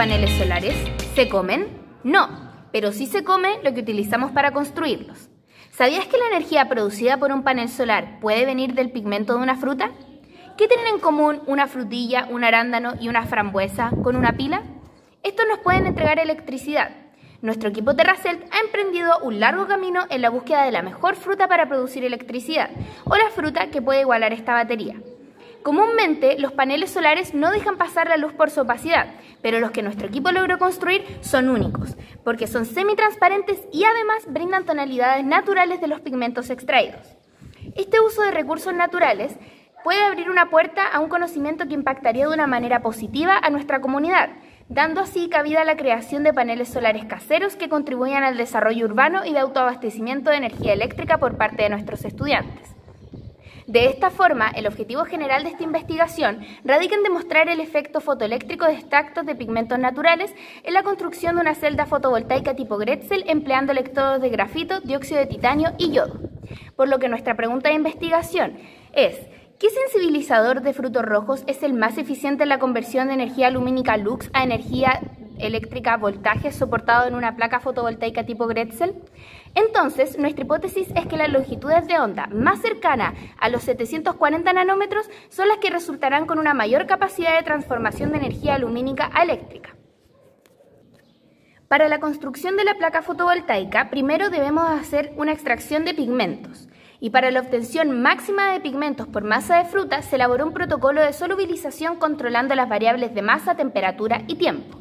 paneles solares? ¿Se comen? No, pero sí se come lo que utilizamos para construirlos. ¿Sabías que la energía producida por un panel solar puede venir del pigmento de una fruta? ¿Qué tienen en común una frutilla, un arándano y una frambuesa con una pila? Estos nos pueden entregar electricidad. Nuestro equipo Terracelt ha emprendido un largo camino en la búsqueda de la mejor fruta para producir electricidad, o la fruta que puede igualar esta batería. Comúnmente, los paneles solares no dejan pasar la luz por su opacidad, pero los que nuestro equipo logró construir son únicos, porque son semitransparentes y además brindan tonalidades naturales de los pigmentos extraídos. Este uso de recursos naturales puede abrir una puerta a un conocimiento que impactaría de una manera positiva a nuestra comunidad, dando así cabida a la creación de paneles solares caseros que contribuyan al desarrollo urbano y de autoabastecimiento de energía eléctrica por parte de nuestros estudiantes. De esta forma, el objetivo general de esta investigación radica en demostrar el efecto fotoeléctrico de extractos de pigmentos naturales en la construcción de una celda fotovoltaica tipo Gretzel empleando electrodos de grafito, dióxido de titanio y yodo. Por lo que nuestra pregunta de investigación es, ¿Qué sensibilizador de frutos rojos es el más eficiente en la conversión de energía lumínica lux a energía eléctrica voltaje soportado en una placa fotovoltaica tipo Gretzel? Entonces, nuestra hipótesis es que las longitudes de onda más cercanas a los 740 nanómetros son las que resultarán con una mayor capacidad de transformación de energía lumínica a eléctrica. Para la construcción de la placa fotovoltaica, primero debemos hacer una extracción de pigmentos y para la obtención máxima de pigmentos por masa de fruta se elaboró un protocolo de solubilización controlando las variables de masa, temperatura y tiempo.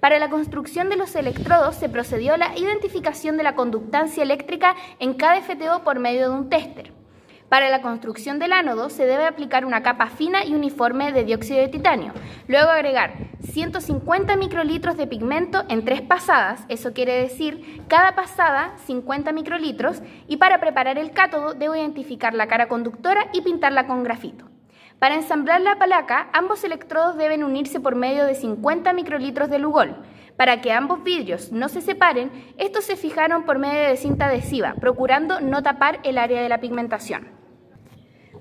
Para la construcción de los electrodos se procedió a la identificación de la conductancia eléctrica en cada FTO por medio de un tester. Para la construcción del ánodo se debe aplicar una capa fina y uniforme de dióxido de titanio. Luego agregar 150 microlitros de pigmento en tres pasadas, eso quiere decir cada pasada 50 microlitros, y para preparar el cátodo debo identificar la cara conductora y pintarla con grafito. Para ensamblar la placa, ambos electrodos deben unirse por medio de 50 microlitros de Lugol. Para que ambos vidrios no se separen, estos se fijaron por medio de cinta adhesiva, procurando no tapar el área de la pigmentación.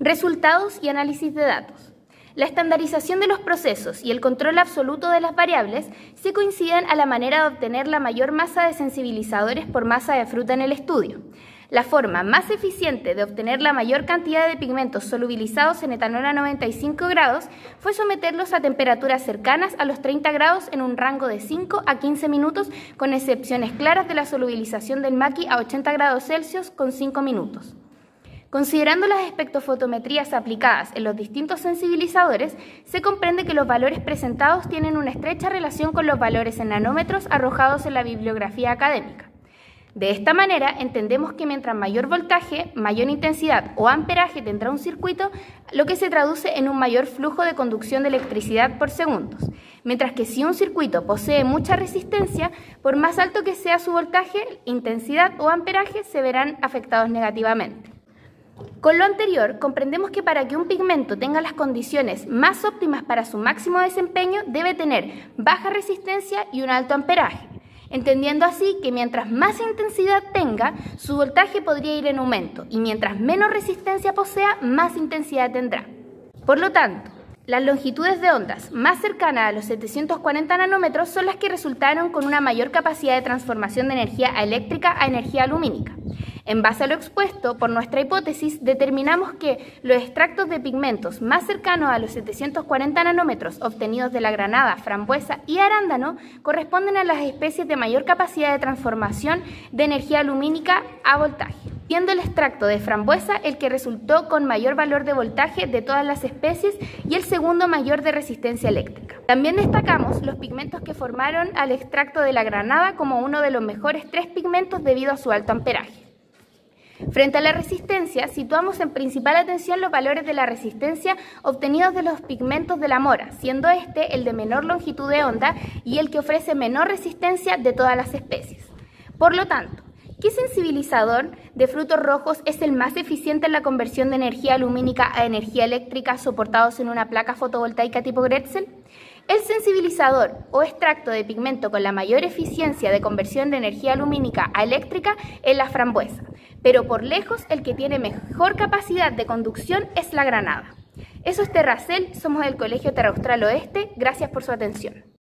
Resultados y análisis de datos. La estandarización de los procesos y el control absoluto de las variables se coinciden a la manera de obtener la mayor masa de sensibilizadores por masa de fruta en el estudio. La forma más eficiente de obtener la mayor cantidad de pigmentos solubilizados en etanol a 95 grados fue someterlos a temperaturas cercanas a los 30 grados en un rango de 5 a 15 minutos, con excepciones claras de la solubilización del maqui a 80 grados Celsius con 5 minutos. Considerando las espectrofotometrías aplicadas en los distintos sensibilizadores, se comprende que los valores presentados tienen una estrecha relación con los valores en nanómetros arrojados en la bibliografía académica. De esta manera, entendemos que mientras mayor voltaje, mayor intensidad o amperaje tendrá un circuito, lo que se traduce en un mayor flujo de conducción de electricidad por segundos, mientras que si un circuito posee mucha resistencia, por más alto que sea su voltaje, intensidad o amperaje se verán afectados negativamente. Con lo anterior, comprendemos que para que un pigmento tenga las condiciones más óptimas para su máximo desempeño, debe tener baja resistencia y un alto amperaje, entendiendo así que mientras más intensidad tenga, su voltaje podría ir en aumento, y mientras menos resistencia posea, más intensidad tendrá. Por lo tanto, las longitudes de ondas más cercanas a los 740 nanómetros son las que resultaron con una mayor capacidad de transformación de energía eléctrica a energía lumínica. En base a lo expuesto, por nuestra hipótesis, determinamos que los extractos de pigmentos más cercanos a los 740 nanómetros obtenidos de la granada, frambuesa y arándano corresponden a las especies de mayor capacidad de transformación de energía lumínica a voltaje siendo el extracto de frambuesa el que resultó con mayor valor de voltaje de todas las especies y el segundo mayor de resistencia eléctrica. También destacamos los pigmentos que formaron al extracto de la granada como uno de los mejores tres pigmentos debido a su alto amperaje. Frente a la resistencia, situamos en principal atención los valores de la resistencia obtenidos de los pigmentos de la mora, siendo este el de menor longitud de onda y el que ofrece menor resistencia de todas las especies. Por lo tanto, ¿Qué sensibilizador de frutos rojos es el más eficiente en la conversión de energía lumínica a energía eléctrica soportados en una placa fotovoltaica tipo Gretzel? El sensibilizador o extracto de pigmento con la mayor eficiencia de conversión de energía lumínica a eléctrica es la frambuesa, pero por lejos el que tiene mejor capacidad de conducción es la granada. Eso es Terracel, somos del Colegio Terra Austral Oeste, gracias por su atención.